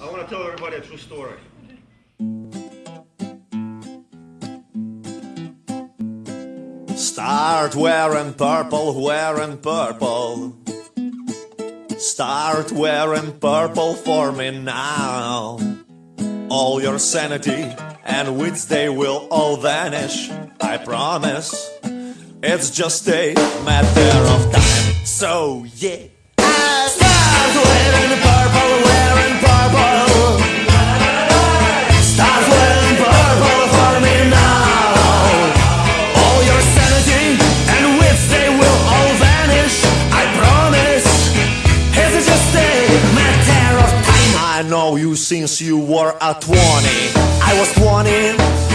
I want to tell everybody a true story. Start wearing purple, wearing purple. Start wearing purple for me now. All your sanity and wits, they will all vanish. I promise. It's just a matter of time. So, yeah. Start I know you since you were a 20. I was 20